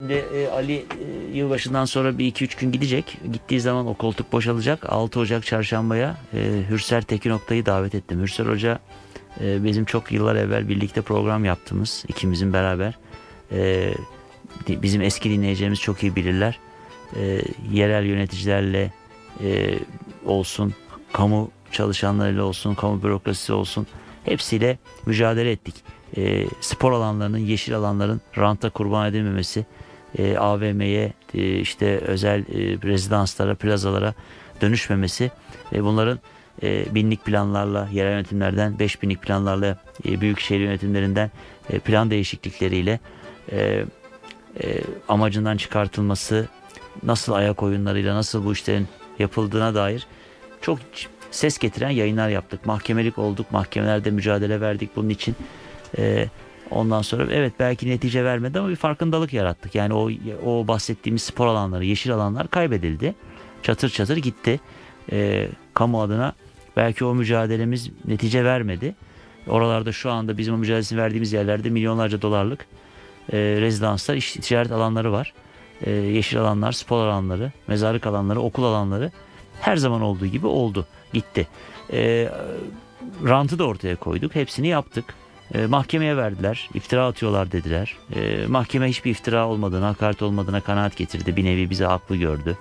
Şimdi e, Ali e, yılbaşından sonra bir iki üç gün gidecek. Gittiği zaman o koltuk boşalacak. 6 Ocak çarşambaya e, Hürsel Tekin Oktay'ı davet ettim. Hürsel Hoca e, bizim çok yıllar evvel birlikte program yaptığımız ikimizin beraber. E, bizim eski dinleyeceğimiz çok iyi bilirler. E, yerel yöneticilerle e, olsun, kamu çalışanlarıyla olsun, kamu bürokrasisi olsun hepsiyle mücadele ettik. E, spor alanlarının, yeşil alanların ranta kurban edilmemesi, e, AVM'ye, e, işte özel e, rezidanslara, plazalara dönüşmemesi ve bunların e, binlik planlarla, yerel yönetimlerden, beş binlik planlarla, e, büyükşehir yönetimlerinden e, plan değişiklikleriyle e, e, amacından çıkartılması, nasıl ayak oyunlarıyla, nasıl bu işlerin yapıldığına dair çok ses getiren yayınlar yaptık. Mahkemelik olduk, mahkemelerde mücadele verdik bunun için. E, ondan sonra evet belki netice vermedi ama bir farkındalık yarattık. Yani o o bahsettiğimiz spor alanları, yeşil alanlar kaybedildi. Çatır çatır gitti. E, kamu adına belki o mücadelemiz netice vermedi. Oralarda şu anda bizim o mücadelesini verdiğimiz yerlerde milyonlarca dolarlık e, rezidanslar, iş, ticaret alanları var. E, yeşil alanlar, spor alanları, mezarlık alanları, okul alanları her zaman olduğu gibi oldu, gitti. E, rantı da ortaya koyduk, hepsini yaptık. E, mahkemeye verdiler, iftira atıyorlar dediler. E, mahkeme hiçbir iftira olmadığına, hakaret olmadığına kanaat getirdi. Bir nevi bize haklı gördü.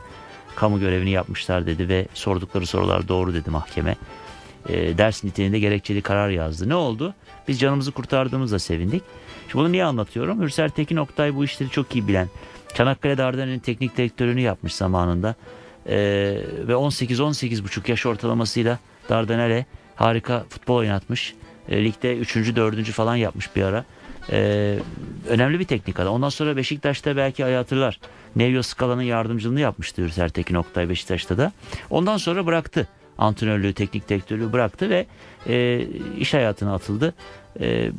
Kamu görevini yapmışlar dedi ve sordukları sorular doğru dedi mahkeme. E, ders niteliğinde gerekçeli karar yazdı. Ne oldu? Biz canımızı kurtardığımızda sevindik. Şimdi bunu niye anlatıyorum? Hürsel Tekin Oktay bu işleri çok iyi bilen. Çanakkale Dardanel'in teknik direktörünü yapmış zamanında. Ee, ve 18-18,5 yaş ortalamasıyla Dardanel'e harika futbol oynatmış. E, ligde 3. 4. falan yapmış bir ara. Ee, önemli bir teknik adam. Ondan sonra Beşiktaş'ta belki ay hatırlar. Nevio Scala'nın yardımcılığını yapmıştı Hürsel Tekin Oktay Beşiktaş'ta da. Ondan sonra bıraktı. Antrenörlüğü, teknik direktörlüğü bıraktı ve e, iş hayatına atıldı. E,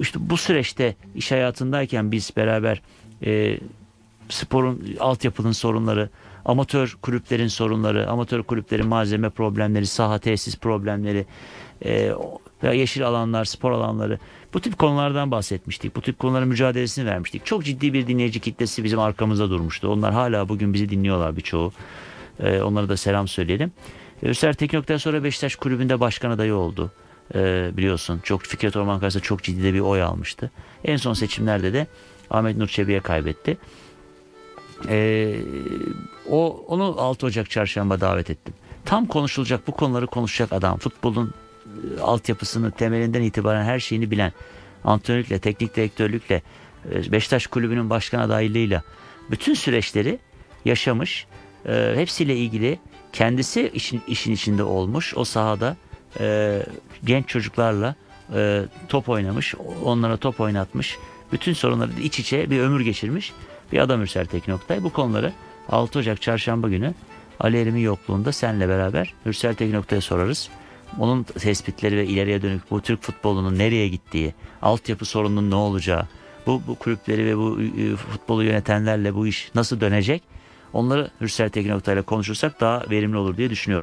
işte bu süreçte iş hayatındayken biz beraber e, sporun altyapının sorunları, amatör kulüplerin sorunları, amatör kulüplerin malzeme problemleri, saha tesis problemleri, e, ve yeşil alanlar, spor alanları bu tip konulardan bahsetmiştik. Bu tip konuların mücadelesini vermiştik. Çok ciddi bir dinleyici kitlesi bizim arkamızda durmuştu. Onlar hala bugün bizi dinliyorlar birçoğu. E, onlara da selam söyleyelim. Hüser Tekin Oktay sonra Beşiktaş kulübünde başkan adayı oldu. E, biliyorsun çok Fikret Orman karşısında çok ciddi de bir oy almıştı. En son seçimlerde de Ahmet Nur Çebi'ye kaybetti. Ee, o onu 6 Ocak çarşamba davet ettim. Tam konuşulacak bu konuları konuşacak adam. Futbolun altyapısını temelinden itibaren her şeyini bilen antrenörlükle, teknik direktörlükle, e, Beşiktaş kulübünün başkan adaylığıyla bütün süreçleri yaşamış. E, hepsiyle ilgili kendisi işin, işin içinde olmuş. O sahada e, genç çocuklarla e, top oynamış. Onlara top oynatmış. Bütün sorunları iç içe bir ömür geçirmiş bir adam Hürsel Tekin Oktay. Bu konuları 6 Ocak çarşamba günü Ali Erim'in yokluğunda senle beraber Hürsel Tekin Oktay'a sorarız. Onun tespitleri ve ileriye dönük bu Türk futbolunun nereye gittiği, altyapı sorununun ne olacağı, bu, bu kulüpleri ve bu e, futbolu yönetenlerle bu iş nasıl dönecek? Onları Hürsel Tekin Oktay'la konuşursak daha verimli olur diye düşünüyorum.